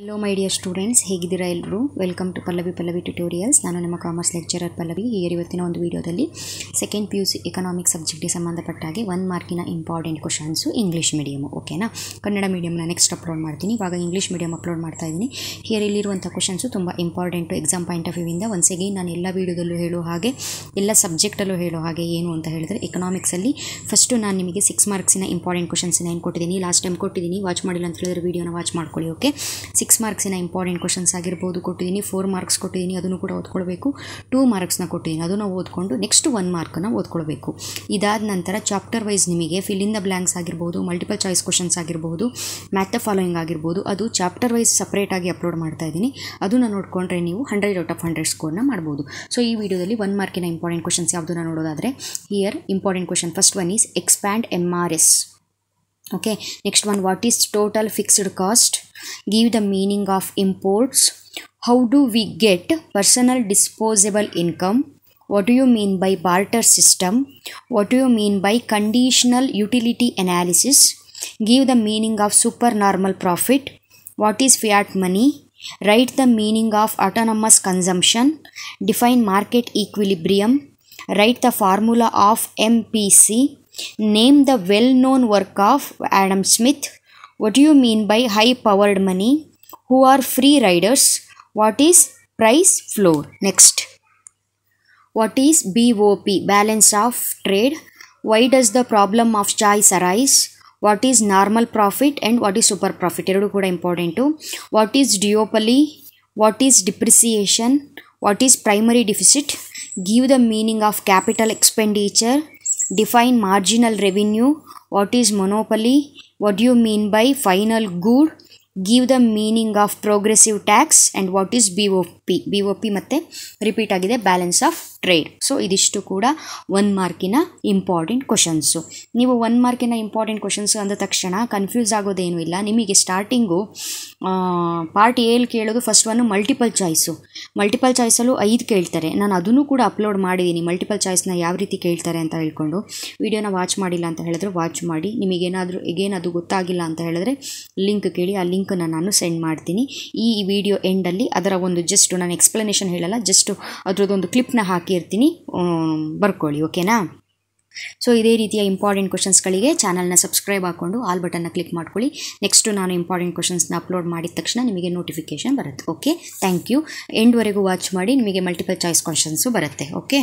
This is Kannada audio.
ಹಲೋ ಮೈ ಡಿಯರ್ ಸ್ಟೂಡೆಂಟ್ಸ್ ಹೇಗಿದ್ದೀರಾ ಎಲ್ಲರೂ? Welcome to Pallavi Pallavi tutorials ನಾನು ನಿಮ್ಮ ಕಾಮರ್ಸ್ ಲೆಕ್ಚರರ್ ಪಲ್ಲವಿ ಹಿಯರ್ ಇವತ್ತಿನ ಒಂದು ವಿಡಿಯೋದಲ್ಲಿ second P U C economic ಸಬ್ಜೆಕ್ಟ್ಗೆ ಸಂಬಂಧಪಟ್ಟ ಹಾಗೆ ಒನ್ ಮಾರ್ಕಿನ ಇಂಪಾರ್ಟೆಂಟ್ ಕ್ವಶನ್ಸು ಇಂಗ್ಲೀಷ್ ಮೀಡಿಯಮು ಓಕೆನಾ ಕನ್ನಡ ಮೀಡಿಯಮ್ನ ನೆಕ್ಸ್ಟ್ ಅಪ್ಲೋಡ್ ಮಾಡ್ತೀನಿ. ಇವಾಗ ಇಂಗ್ಲೀಷ್ ಮೀಡಿಯಮ್ ಅಪ್ಲೋಡ್ ಮಾಡ್ತಾ ಇದ್ದೀನಿ. ಹಿಯರ್ ಇಲ್ಲಿರುವಂಥ ಕ್ವಶನ್ಸು ತುಂಬ ಇಂಪಾರ್ಟೆಂಟು ಎಕ್ಸಾಮ್ ಪಾಯಿಂಟ್ ಆಫ್ ವ್ಯೂವಿಂದ ಒನ್ಸ್ ಅಗೇನ್ ನಾನು ಎಲ್ಲ ವೀಡಿಯೋದಲ್ಲೂ ಹೇಳೋ ಹಾಗೆ, ಎಲ್ಲ ಸಬ್ಜೆಕ್ಟಲ್ಲೂ ಹೇಳೋ ಹಾಗೆ ಏನು ಅಂತ ಹೇಳಿದ್ರೆ ಎಕನಾಮಿಕ್ಸಲ್ಲಿ ಫಸ್ಟು ನಾನು ನಿಮಗೆ ಸಿಕ್ಸ್ ಮಾರ್ಕ್ಸಿನ ಇಂಪಾರ್ಟೆಂಟ್ ಕ್ವಶನ್ಸ್ನ ಏನು ಕೊಟ್ಟಿದ್ದೀನಿ? ಲಾಸ್ಟ್ ಟೈಮ್ ಕೊಟ್ಟಿದ್ದೀನಿ. ವಾಚ್ ಮಾಡಿಲ್ಲ ಅಂತ ಹೇಳಿದ್ರೆ ವೀಡಿಯೋನ ವಾಚ್ ಮಾಡ್ಕೊಳ್ಳಿ ಓಕೆ ಸಿಕ್ಸ್ ಮಾರ್ಕ್ಸಿನ ಇಂಪಾರ್ಟೆಂಟ್ ಕ್ವಶನ್ಸ್ ಆಗಿರ್ಬೋದು ಕೊಟ್ಟಿದ್ದೀನಿ ಫೋರ್ ಮಾರ್ಕ್ಸ್ ಕೊಟ್ಟಿದ್ದೀನಿ, ಅದನ್ನು ಕೂಡ ಓದ್ಕೊಳ್ಬೇಕು. ಟೂ ಮಾರ್ಕ್ಸ್ನ ಕೊಟ್ಟಿದ್ದೀನಿ, ಅದನ್ನು ಓದ್ಕೊಂಡು ನೆಕ್ಸ್ಟ್ ಒನ್ ಮಾರ್ಕನ್ನು ಓದ್ಕೊಳ್ಬೇಕು. ಇದಾದ ನಂತರ ಚಾಪ್ಟರ್ ವೈಸ್ ನಿಮಗೆ ಫಿಲ್ ಇನ್ ದ ಬ್ಲ್ಯಾಂಕ್ಸ್ ಆಗಿರ್ಬೋದು ಮಲ್ಟಿಪಲ್ ಚಾಯ್ಸ್ ಕ್ವಶನ್ಸ್ ಆಗಿರ್ಬೋದು ಮ್ಯಾಥ್ ಫಾಲೋಯಿಂಗ್ ಆಗಿರ್ಬೋದು, ಅದು ಚಾಪ್ಟರ್ ವೈಸ್ ಸಪ್ರೇಟಾಗಿ ಅಪ್ಲೋಡ್ ಮಾಡ್ತಾ ಇದ್ದೀನಿ. ಅದನ್ನು ನೋಡಿಕೊಂಡ್ರೆ ನೀವು ಹಂಡ್ರೆಡ್ ಔಟ್ ಆಫ್ ಹಂಡ್ರೆಡ್ ಸ್ಕೋರ್ನ ಮಾಡ್ಬೋದು. ಸೊ ಈ ವಿಡಿಯೋದಲ್ಲಿ ಒನ್ ಮಾರ್ಕಿನ ಇಂಪಾರ್ಟೆಂಟ್ ಕ್ವಶನ್ಸ್ ಯಾವುದನ್ನು ನೋಡೋದಾದರೆ here important question first one is expand M R S okay next one what is total fixed cost? Give the meaning of imports. How do we get personal disposable income? What do you mean by barter system? What do you mean by conditional utility analysis? Give the meaning of supernormal profit. What is fiat money? Write the meaning of autonomous consumption. Define market equilibrium. Write the formula of mpc Name the well known work of Adam Smith. What do you mean by high powered money? Who are free riders? What is price floor? Next. What is BOP? Balance of trade. Why does the problem of choice arise? What is normal profit and what is super profit? ಎರಡು ಕೂಡ important what is duopoly what is depreciation what is primary deficit give the meaning of capital expenditure define marginal revenue what is monopoly what do you mean by final good give the meaning of progressive tax and what is B O P B O P ಮತ್ತು ರಿಪೀಟ್ ಆಗಿದೆ ಬ್ಯಾಲೆನ್ಸ್ ಆಫ್ ಟ್ರೇಡ್ ಸೊ ಇದಿಷ್ಟು ಕೂಡ ಒನ್ ಮಾರ್ಕಿನ ಇಂಪಾರ್ಟೆಂಟ್ ಕ್ವಶನ್ಸು ನೀವು ಒನ್ ಮಾರ್ಕಿನ ಇಂಪಾರ್ಟೆಂಟ್ ಕ್ವಶನ್ಸ್ ಅಂದ ತಕ್ಷಣ ಕನ್ಫ್ಯೂಸ್ ಆಗೋದೇನೂ ಇಲ್ಲ. ನಿಮಗೆ ಸ್ಟಾರ್ಟಿಂಗು ಪಾರ್ಟ್ ಏಲ್ ಕೇಳೋದು first one multiple choice multiple ಚಾಯ್ಸಲ್ಲೂ ಐದು ಕೇಳ್ತಾರೆ. ನಾನು ಅದನ್ನು ಕೂಡ ಅಪ್ಲೋಡ್ ಮಾಡಿದ್ದೀನಿ. ಮಲ್ಟಿಪಲ್ ಚಾಯ್ಸ್ನ ಯಾವ ರೀತಿ ಕೇಳ್ತಾರೆ ಅಂತ ಹೇಳ್ಕೊಂಡು. ವಿಡಿಯೋನ ವಾಚ್ ಮಾಡಿಲ್ಲ ಅಂತ ಹೇಳಿದ್ರೆ ವಾಚ್ ಮಾಡಿ. ನಿಮಗೇನಾದರೂ ಏನಾದರೂ ಗೊತ್ತಾಗಿಲ್ಲ ಅಂತ ಹೇಳಿದ್ರೆ ಲಿಂಕ್ ಕೇಳಿ. ಆ ಲಿಂಕನ್ನು ನಾನು ಸೆಂಡ್ ಮಾಡ್ತೀನಿ. ಈ ವಿಡಿಯೋ ಎಂಡಲ್ಲಿ ಅದರ ಒಂದು ಜಸ್ಟ್ ನಾನು ಎಕ್ಸ್ಪ್ಲನೇಷನ್ ಹೇಳಲ್ಲ ಜಸ್ಟ್ ಅದರದ್ದೊಂದು ಕ್ಲಿಪ್ನ ಹಾಕಿರ್ತೀನಿ. ಬರ್ಕೊಳ್ಳಿ ಓಕೆನಾ ಸೊ ಇದೇ ರೀತಿಯ ಇಂಪಾರ್ಟೆಂಟ್ ಕ್ವಶನ್ಸ್ಗಳಿಗೆ ಚಾನಲ್ನ ಸಬ್ಸ್ಕ್ರೈಬ್ ಹಾಕ್ಕೊಂಡು ಆಲ್ ಬಟನ್ನ ಕ್ಲಿಕ್ ಮಾಡ್ಕೊಳ್ಳಿ. ನೆಕ್ಸ್ಟು ನಾನು ಇಂಪಾರ್ಟೆಂಟ್ ಕ್ವಶನ್ಸ್ನ ಅಪ್ಲೋಡ್ ಮಾಡಿದ ತಕ್ಷಣ ನಿಮಗೆ ನೋಟಿಫಿಕೇಷನ್ ಬರುತ್ತೆ ಓಕೆ ಥ್ಯಾಂಕ್ ಯು ಎಂಡ್ವರೆಗೂ ವಾಚ್ ಮಾಡಿ ನಿಮಗೆ ಮಲ್ಟಿಪಲ್ ಚಾಯ್ಸ್ ಕ್ವಶನ್ಸು ಬರುತ್ತೆ ಓಕೆ